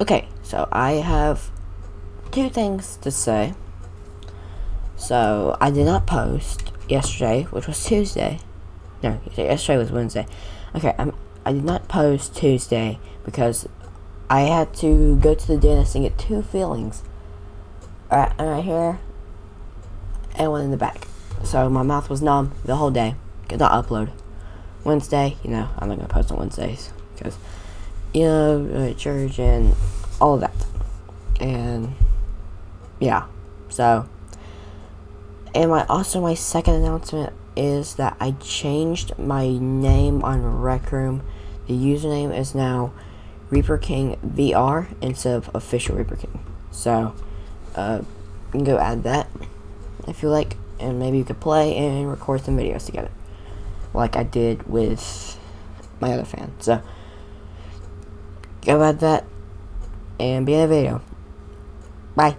Okay, so I have two things to say. So, I did not post yesterday, which was Tuesday. No, yesterday was Wednesday. Okay, I'm, I did not post Tuesday because I had to go to the dentist and get two fillings. Right, right here and one in the back. So my mouth was numb the whole day. Could not upload. Wednesday, you know, I'm not gonna post on Wednesdays because you know church and all of that, and yeah. So, and my also my second announcement is that I changed my name on Rec Room. The username is now Reaper King VR instead of official Reaper King. So, uh, you can go add that if you like, and maybe you could play and record some videos together, like I did with my other fan. So, go add that and be in the video. Bye.